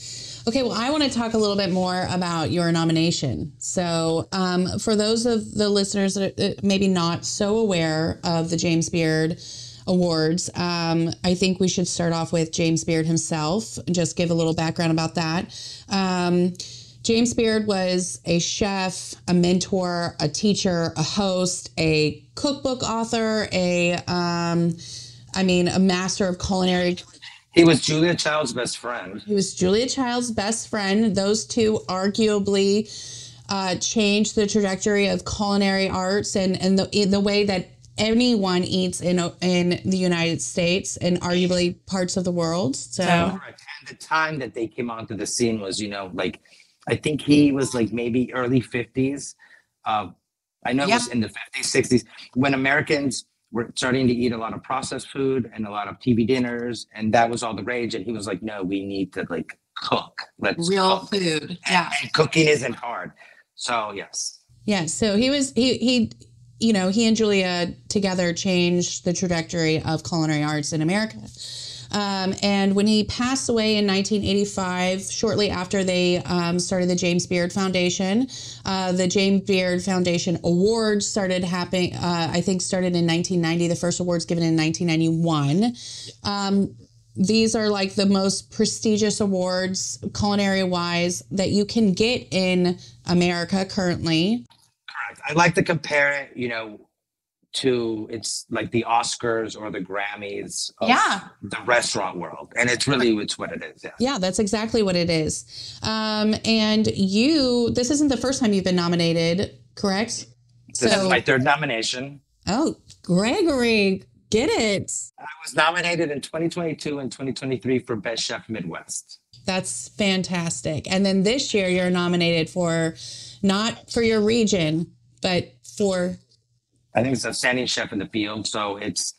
Okay, well, I want to talk a little bit more about your nomination. So, um, for those of the listeners that are maybe not so aware of the James Beard Awards, um, I think we should start off with James Beard himself and just give a little background about that. Um, James Beard was a chef, a mentor, a teacher, a host, a cookbook author, a, um, I mean, a master of culinary He was Julia Child's best friend. he was Julia Child's best friend. Those two arguably uh, changed the trajectory of culinary arts and, and the, the way that anyone eats in in the United States and arguably parts of the world. So, Correct. And the time that they came onto the scene was, you know, like I think he was like maybe early 50s. Um, I know it was in the 50s, 60s when Americans were starting to eat a lot of processed food and a lot of TV dinners, and that was all the rage. And he was like, "No, we need to like cook. Let's real cook. food. Yeah. And cooking isn't hard." So yes, yeah, so he was he he you know, he and Julia together changed the trajectory of culinary arts in America. Um, and when he passed away in 1985, shortly after they um, started the James Beard Foundation, uh, the James Beard Foundation Awards started happening, uh, I think started in 1990. The first awards given in 1991. Um, these are like the most prestigious awards, culinary wise, that you can get in America currently. correct. I like to compare it, you know, to it's like the Oscars or the Grammys of Yeah. the restaurant world, and it's really it's what it is. Yeah. Yeah, that's exactly what it is. Um, and you, this isn't the first time you've been nominated, correct? This is my third nomination. oh, Gregory, get it. I was nominated in 2022 and 2023 for Best Chef Midwest. That's fantastic. And then this year you're nominated for not for your region, but for I think it's outstanding chef in the field, so it's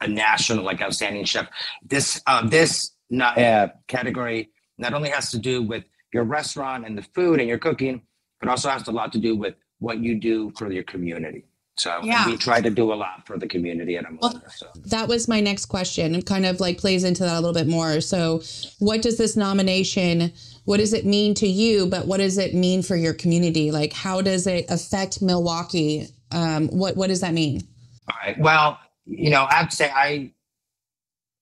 a national like outstanding chef. This uh, this not, uh, category not only has to do with your restaurant and the food and your cooking, but also has a lot to do with what you do for your community. So Yeah. we try to do a lot for the community at Amoda. So That was my next question and kind of like plays into that a little bit more. So, what does this nomination, what does it mean to you, but what does it mean for your community? Like, how does it affect Milwaukee? Um, what, what does that mean? All right. Well, you know, I have to say, I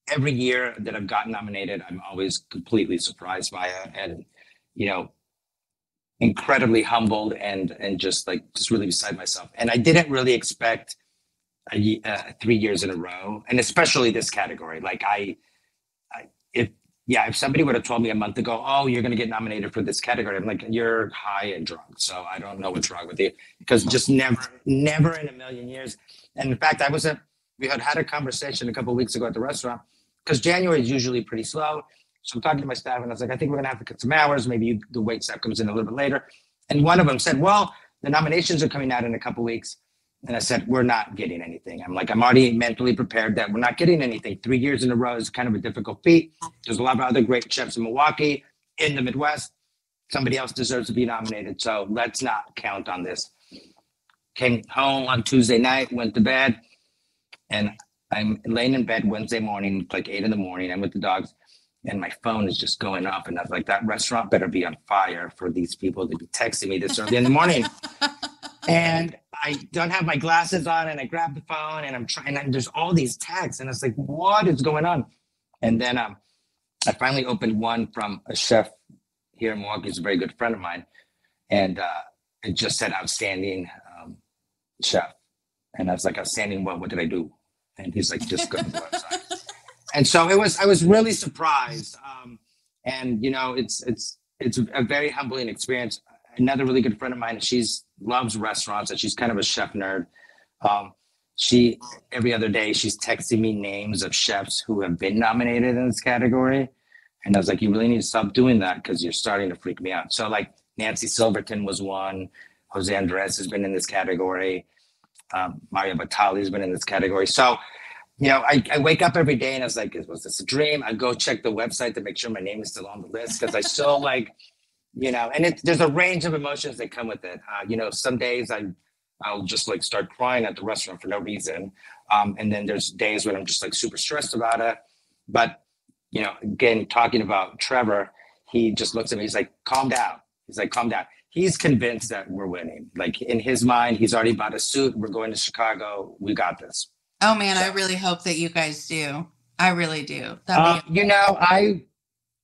every year that I've gotten nominated, I'm always completely surprised by it, and you know, incredibly humbled and and just like just really beside myself. And I didn't really expect a, uh, three years in a row, and especially this category. Like I, yeah, if somebody would have told me a month ago, oh, you're going to get nominated for this category, I'm like, you're high and drunk, so I don't know what's wrong with you, because just never, never in a million years. And in fact, I was a we had had a conversation a couple weeks ago at the restaurant because January is usually pretty slow. So I'm talking to my staff and I was like, I think we're gonna have to cut some hours. Maybe the wait staff comes in a little bit later. And one of them said, Well, the nominations are coming out in a couple weeks. And I said, We're not getting anything. I'm like, I'm already mentally prepared that we're not getting anything. Three years in a row is kind of a difficult feat. There's a lot of other great chefs in Milwaukee, in the Midwest. Somebody else deserves to be nominated. So let's not count on this. Came home on Tuesday night, went to bed, and I'm laying in bed Wednesday morning, it's like eight in the morning. I'm with the dogs, and my phone is just going off. And I was like, that restaurant better be on fire for these people to be texting me this early in the morning. and I don't have my glasses on, and I grab the phone, and I'm trying. And there's all these texts, and it's like, what is going on? And then um, I finally opened one from a chef here in Milwaukee. He's a very good friend of mine, and uh, it just said outstanding um, chef. And I was like, outstanding what? What did I do? And he's like, just go. And so it was. I was really surprised. Um, and you know, it's it's it's a very humbling experience. Another really good friend of mine, she's loves restaurants, and she's kind of a chef nerd. Um, she every other day she's texting me names of chefs who have been nominated in this category. And I was like, you really need to stop doing that because you're starting to freak me out. So like Nancy Silverton was one, Jose Andres has been in this category, um, Mario Batali has been in this category. So, you know, I, I wake up every day and I was like, was this a dream? I go check the website to make sure my name is still on the list because I still like, you know, and it, there's a range of emotions that come with it. Uh, you know, some days I I'll just like start crying at the restaurant for no reason. Um, and then there's days when I'm just like super stressed about it. But, you know, again, talking about Trevor, he just looks at me, he's like, calm down. He's like, calm down. He's convinced that we're winning. Like in his mind, he's already bought a suit. We're going to Chicago. We got this. Oh man, I really hope that you guys do. I really do. Uh, you know, I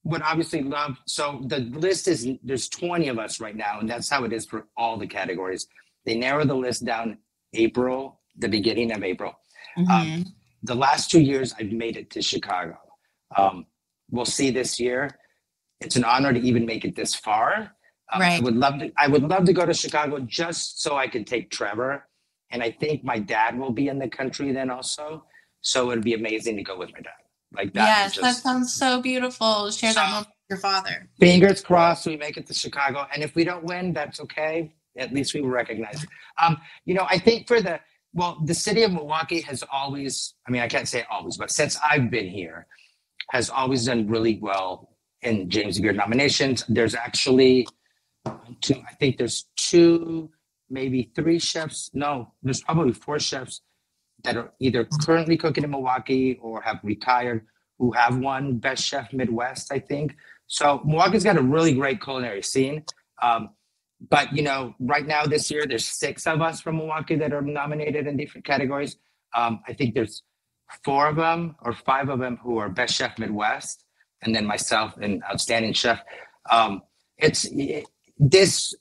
would obviously love. So the list is there's 20 of us right now, and that's how it is for all the categories. They narrow the list down April, the beginning of April. be, um, The last two years, I've made it to Chicago. Um, we'll see this year. It's an honor to even make it this far. Um, I Right. would love to. I would love to go to Chicago just so I could take Trevor, and I think my dad will be in the country then also. So it'd be amazing to go with my dad. Like that. yes, would that sounds so beautiful. Share that moment with your father. fingers crossed we make it to Chicago. And if we don't win, that's okay. At least we will recognize it. Um, you know, I think for the well, the city of Milwaukee has always, I mean, I can't say always, but since I've been here, has always done really well in James Beard nominations. There's actually two, I think there's two, maybe three chefs. No, there's probably four chefs that are either currently cooking in Milwaukee or have retired who have won Best Chef Midwest, I think. So Milwaukee's got a really great culinary scene. Um, but you know, right now this year, there's six of us from Milwaukee that are nominated in different categories. Um, I think there's four of them or five of them who are Best Chef Midwest, and then myself and Outstanding Chef. Um, it's it, this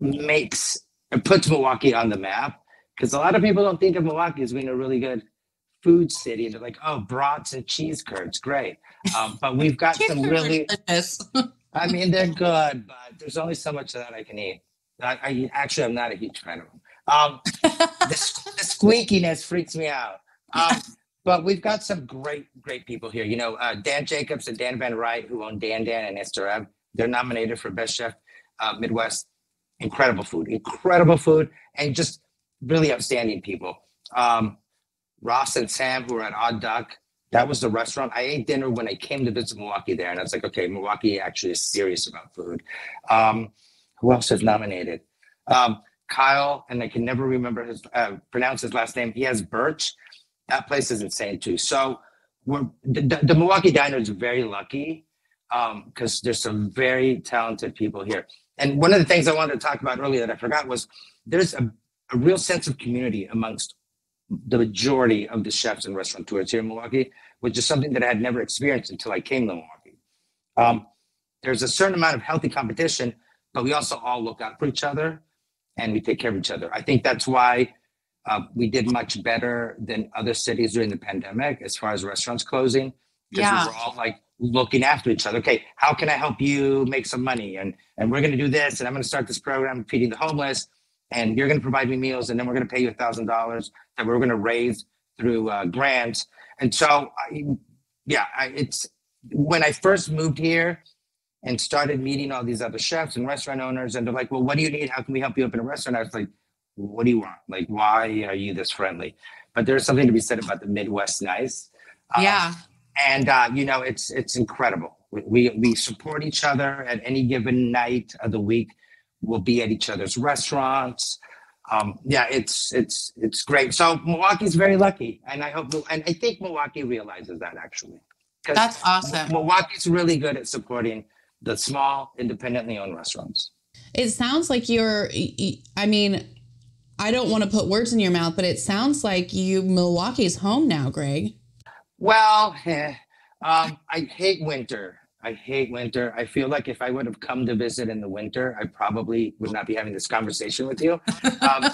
makes it puts Milwaukee on the map because a lot of people don't think of Milwaukee as being a really good food city. They're like, oh, brats and cheese curds, great. Um, but we've got some really. I mean, they're good, but there's only so much of that I can eat. I, I actually, I'm not a huge fan of them. Um, the, the squeakiness freaks me out. Um, but we've got some great, great people here. You know, uh, Dan Jacobs and Dan Van Rite, who own DanDan and EsterEv, they're nominated for Best Chef uh, Midwest. Incredible food, incredible food, and just really outstanding people. Um, Ross and Sam, who are at Odd Duck, That was the restaurant. I ate dinner when I came to visit Milwaukee there, and I was like, okay, Milwaukee actually is serious about food. Um, who else is nominated? Um, Kyle, and I can never remember his uh, pronounce his last name. He has Birch. That place is insane too. So we're the, the, Milwaukee Diner is very lucky because um, there's some very talented people here. And one of the things I wanted to talk about earlier that I forgot was there's a, a real sense of community amongst the majority of the chefs and restaurateurs here in Milwaukee, which is something that I had never experienced until I came to Milwaukee. Um, there's a certain amount of healthy competition, but we also all look out for each other and we take care of each other. I think that's why uh, we did much better than other cities during the pandemic as far as restaurants closing because Yeah. we were all like looking after each other. Okay, how can I help you make some money? And and we're going to do this, and I'm going to start this program feeding the homeless, and you're going to provide me meals, and then we're going to pay you a thousand dollars that we're going to raise through uh, grants. And so, I, yeah, I, it's when I first moved here and started meeting all these other chefs and restaurant owners, and they're like, "Well, what do you need? How can we help you open a restaurant?" I was like, "What do you want? Like, why are you this friendly?" But there's something to be said about the Midwest nice. Um, Yeah. and uh, you know it's it's incredible. We, we we support each other at any given night of the week. We'll be at each other's restaurants. Um, yeah, it's it's it's great. So Milwaukee's very lucky, and I hope and I think Milwaukee realizes that actually. That's awesome. Milwaukee's really good at supporting the small, independently owned restaurants. It sounds like you're, I mean, I don't want to put words in your mouth, but it sounds like you, Milwaukee's home now, Greg. Well, eh, um, I hate winter. I hate winter. I feel like if I would have come to visit in the winter, I probably would not be having this conversation with you. Um,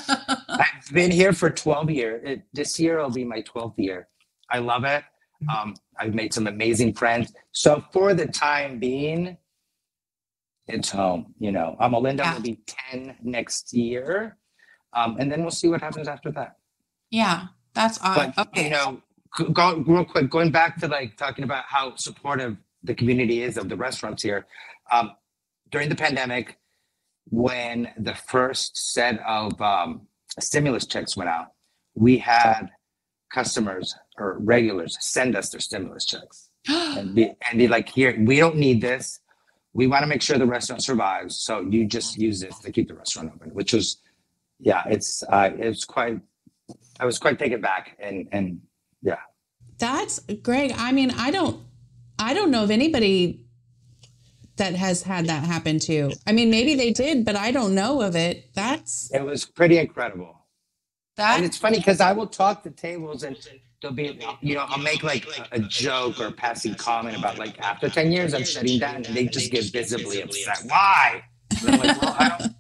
I've been here for 12 years. It, this year will be my 12th year. I love it. Um, I've made some amazing friends. So for the time being, it's home. You know, um, Amilinda Yeah. will be 10 next year. Um, and then we'll see what happens after that yeah. That's awesome. but Okay. you know go, go real quick going back to like talking about how supportive the community is of the restaurants here um, during the pandemic when the first set of um, stimulus checks went out we had customers or regulars send us their stimulus checks and be, and be like here we don't need this we want to make sure the restaurant survives so you just use this to keep the restaurant open which was yeah it's uh, it's quite i was quite taken back and and yeah. That's Greg. I mean, I don't, I don't know of anybody that has had that happen to. I mean, maybe they did, but I don't know of it. That's it was pretty incredible That and it's funny because i will talk to tables and they'll be you know i'll make like a, a joke or a passing comment about like after 10 years i'm shutting down and they just get visibly upset why like well i don't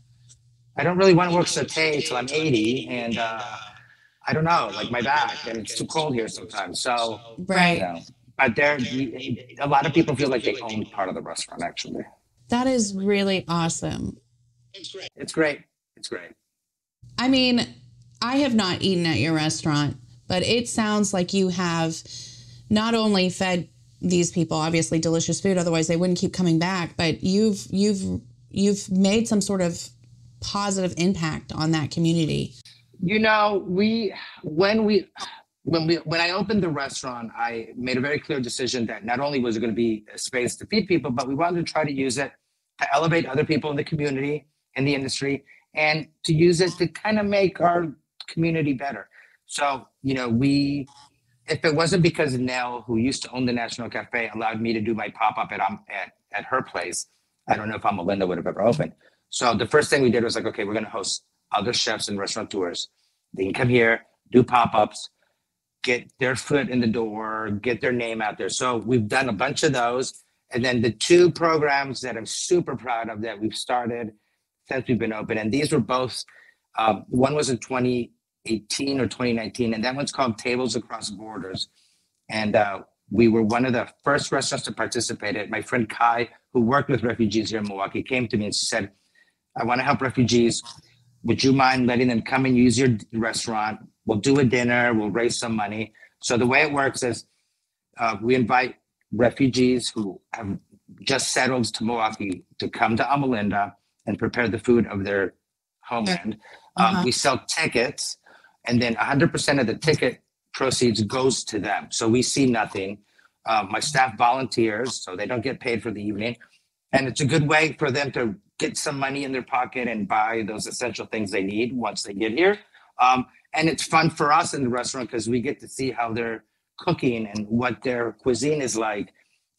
i don't really want to work saute till i'm 80 and uh i don't know like my back and it's too cold here sometimes so you right. know but Uh, there a lot of people feel like they own part of the restaurant actually That is really awesome. It's great. It's great it's great I mean, I have not eaten at your restaurant, but it sounds like you have not only fed these people obviously delicious food, otherwise they wouldn't keep coming back, but you've you've you've made some sort of positive impact on that community. You know, we when we when we when I opened the restaurant, I made a very clear decision that not only was it going to be a space to feed people, but we wanted to try to use it to elevate other people in the community in the industry and to use it to kind of make our community better. So, you know, we if it wasn't because Nell, who used to own the National Cafe, allowed me to do my pop-up at um, at, at her place, I don't know if Amilinda would have ever opened. So the first thing we did was like, okay, we're gonna host other chefs and restaurateurs. They can come here, do pop-ups, get their foot in the door, get their name out there. So we've done a bunch of those. And then the two programs that I'm super proud of that we've started since we've been open, and these were both, um, one was in 2018 or 2019, and that one's called Tables Across Borders. And uh, we were one of the first restaurants to participate in it. My friend Kai, who worked with refugees here in Milwaukee, came to me and she said, I want to help refugees. Would you mind letting them come and use your restaurant? We'll do a dinner, we'll raise some money. So the way it works is uh, we invite refugees who have just settled to Milwaukee to come to Amilinda and prepare the food of their homeland. Uh-huh. Um, we sell tickets, and then 100% of the ticket proceeds goes to them. So we see nothing. Uh, my staff volunteers, so they don't get paid for the evening. And it's a good way for them to get some money in their pocket and buy those essential things they need once they get here. Um, and it's fun for us in the restaurant because we get to see how they're cooking and what their cuisine is like.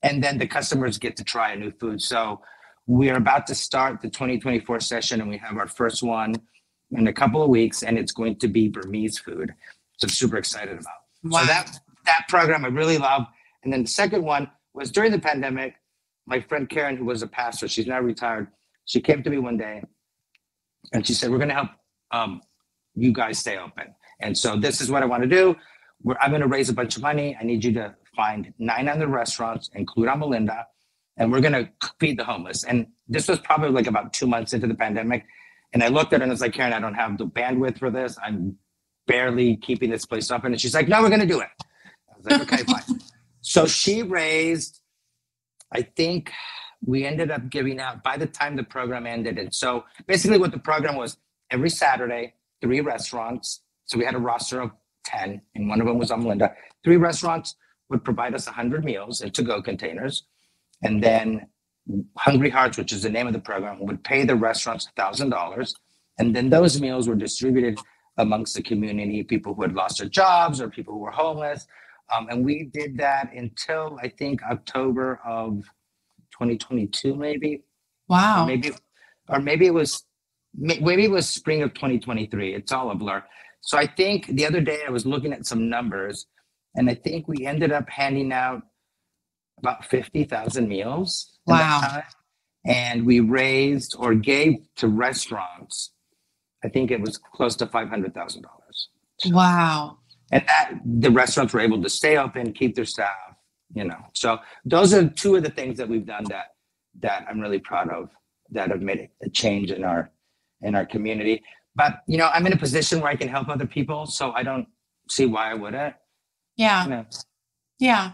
And then the customers get to try a new food. So we're about to start the 2024 session and we have our first one in a couple of weeks and it's going to be Burmese food. So I'm super excited about. Wow. So that that program I really love. And then the second one was during the pandemic, my friend Karen, who was a pastor, she's now retired, she came to me one day and she said, We're gonna help um, you guys stay open. And so this is what I want to do. We're, I'm going to raise a bunch of money. I need you to find nine other restaurants, include Amilinda, and we're going to feed the homeless. And this was probably like about two months into the pandemic. And I looked at her and I was like, Karen, I don't have the bandwidth for this. I'm barely keeping this place open. And she's like, no, we're going to do it. I was like, okay, fine. So she raised, I think we ended up giving out by the time the program ended. And so basically what the program was every Saturday, three restaurants. So we had a roster of 10, and one of them was Amilinda. Three restaurants would provide us 100 meals in to go containers. And then Hungry Hearts, which is the name of the program, would pay the restaurants $1,000. And then those meals were distributed amongst the community, people who had lost their jobs or people who were homeless. Um, and we did that until I think October of 2022, maybe. Wow. Or maybe, or maybe it was maybe it was spring of 2023. It's all a blur. So I think the other day I was looking at some numbers, and I think we ended up handing out about 50,000 meals. Wow. time. And we raised or gave to restaurants, I think it was close to $500,000. Wow. And that the restaurants were able to stay open, keep their staff, you know. So those are two of the things that we've done that that I'm really proud of that have made a change in our in our community. But you know, I'm in a position where I can help other people, so I don't see why I wouldn't. Yeah. You know. Yeah.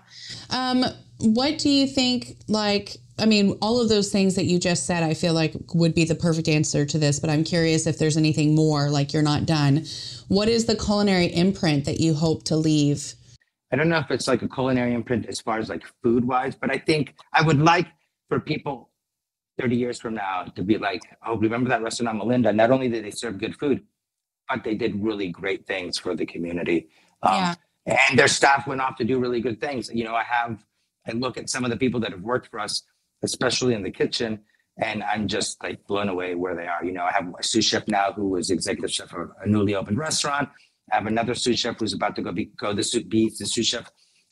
Um, what do you think? Like, I mean, all of those things that you just said, I feel like would be the perfect answer to this. But I'm curious if there's anything more. Like, you're not done. What is the culinary imprint that you hope to leave? I don't know if it's like a culinary imprint as far as like food wise, but I think I would like for people 30 years from now to be like, oh, remember that restaurant Amilinda? Not only did they serve good food, but they did really great things for the community. Um, Yeah. And their staff went off to do really good things. You know, I have, I look at some of the people that have worked for us, especially in the kitchen, and I'm just like blown away where they are. You know, I have a sous chef now who is executive chef of a newly opened restaurant. I have another sous chef who's about to go be go the sous be the sous chef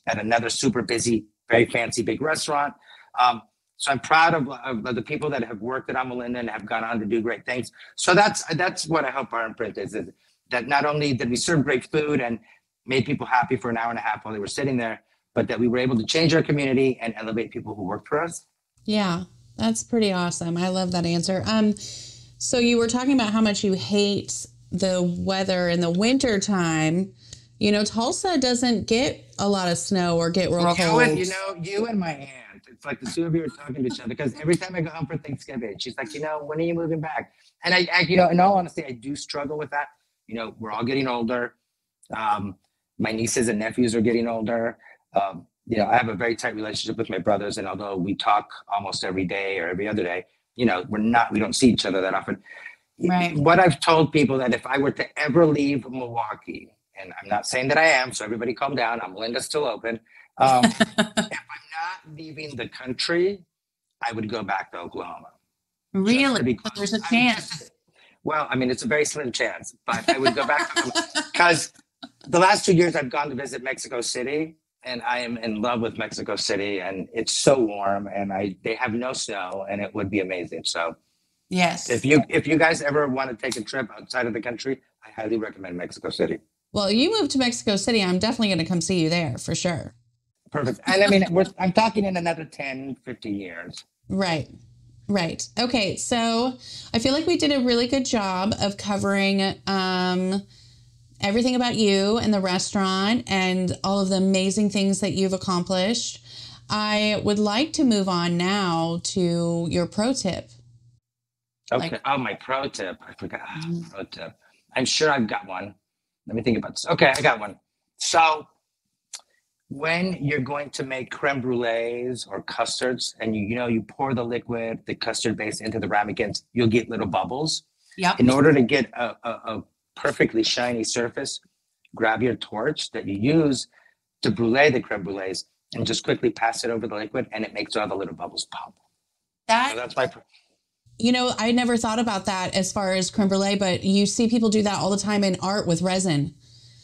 at another super busy, very fancy big restaurant. Um, so I'm proud of, of the people that have worked at Amilinda and have gone on to do great things. So that's that's what I hope our imprint is, is that not only did we serve great food and made people happy for an hour and a half while they were sitting there, but that we were able to change our community and elevate people who work for us. Yeah, that's pretty awesome. I love that answer. Um, so you were talking about how much you hate the weather in the winter time. You know, Tulsa doesn't get a lot of snow or get real Real cold. You and you know, you and my aunt. Like the two of you are talking to each other because every time I go home for Thanksgiving, she's like, you know, when are you moving back? And I, I you know, in all honesty, I do struggle with that. You know, we're all getting older. Um, my nieces and nephews are getting older. Um, you know, I have a very tight relationship with my brothers, and although we talk almost every day or every other day, you know, we're not, we don't see each other that often. Right. What I've told people that if I were to ever leave Milwaukee, and I'm not saying that I am, so everybody calm down. Amilinda still open. Um, if I'm leaving the country, I would go back to Oklahoma. Really? be So there's a chance. just- well, I mean, it's a very slim chance, but I would go back because the last two years I've gone to visit Mexico City, and I am in love with Mexico City, and it's so warm, and I they have no snow, and it would be amazing. So Yes. if you if you guys ever want to take a trip outside of the country, I highly recommend Mexico City. Well, you move to Mexico City. I'm definitely going to come see you there for sure. Perfect. And I mean, we're, I'm talking in another 10, 15 years. Right. Right. Okay. So I feel like we did a really good job of covering um, everything about you and the restaurant and all of the amazing things that you've accomplished. I would like to move on now to your pro tip. Okay. Like- oh, my pro tip. I forgot. Mhm. Pro tip. I'm sure I've got one. Let me think about this. Okay, I got one. So when you're going to make creme brulees or custards and you, you know you pour the liquid the custard base into the ramekins you'll get little bubbles Yep. in order to get a, a, a perfectly shiny surface grab your torch that you use to brulee the creme brulees and just quickly pass it over the liquid and it makes all the little bubbles pop so that's my pr- You know, I never thought about that as far as creme brulee, but you see people do that all the time in art with resin.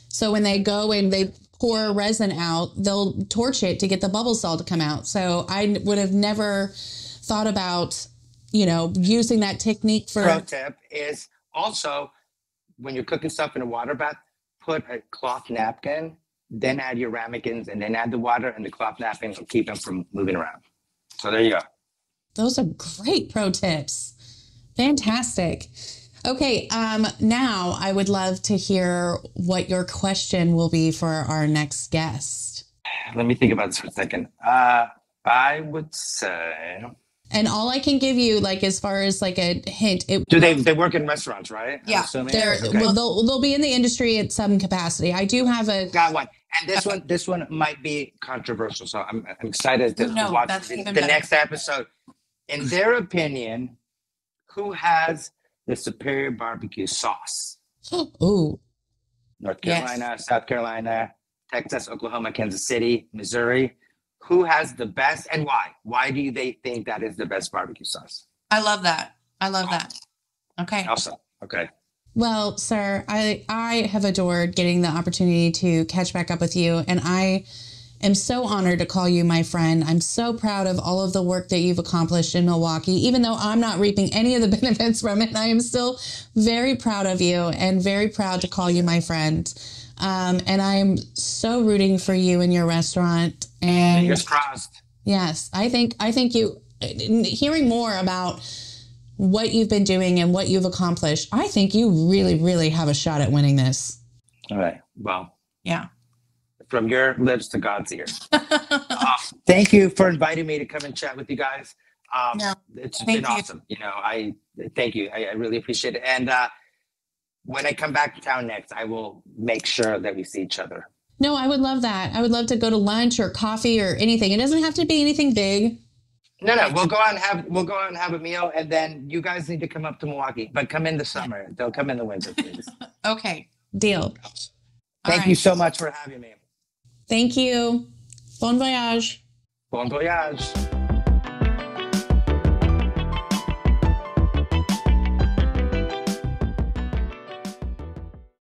So when they go and they pour resin out, they'll torch it to get the bubble all to come out. So I would have never thought about, you know, using that technique for. pro tip is also when you're cooking stuff in a water bath put a cloth napkin then add your ramekins and then add the water and the cloth napkin will keep them from moving around so there you go Those are great pro tips. Fantastic. Okay, um, now I would love to hear what your question will be for our next guest. let me think about this for a second. Uh i would say And all I can give you, like as far as like a hint, it do they they work in restaurants right? Yeah, they're Okay. well, they'll they'll be in the industry at some capacity. I do have a got one. And this one this one might be controversial so i'm, I'm excited to No, watch the, the next episode. In their opinion who has the superior barbecue sauce ooh North Yes. Carolina, South Carolina, Texas, Oklahoma, Kansas City, Missouri. Who has the best and why? Why do they think that is the best barbecue sauce? I love that. I love that. Okay. Awesome. Okay. Well, sir, I I have adored getting the opportunity to catch back up with you, and I am so honored to call you my friend. I'm so proud of all of the work that you've accomplished in Milwaukee, even though I'm not reaping any of the benefits from it. I am still very proud of you and very proud to call you my friend. Um, and I'm so rooting for you and your restaurant. And Fingers crossed. Yes, I think I think you hearing more about what you've been doing and what you've accomplished. I think you really, really have a shot at winning this. All right. Well, Yeah. From your lips to God's ears. Uh, thank you for inviting me to come and chat with you guys. Um, No, it's been you. awesome. You know, I thank you. I, I really appreciate it. And uh, when I come back to town next, I will make sure that we see each other. No, I would love that. I would love to go to lunch or coffee or anything. It doesn't have to be anything big. No, no, we'll go out and have we'll go out and have a meal, and then you guys need to come up to Milwaukee, but come in the summer. Don't come in the winter, please. Okay. Deal. Thank you so much for having me. Thank you. Bon voyage. Bon voyage.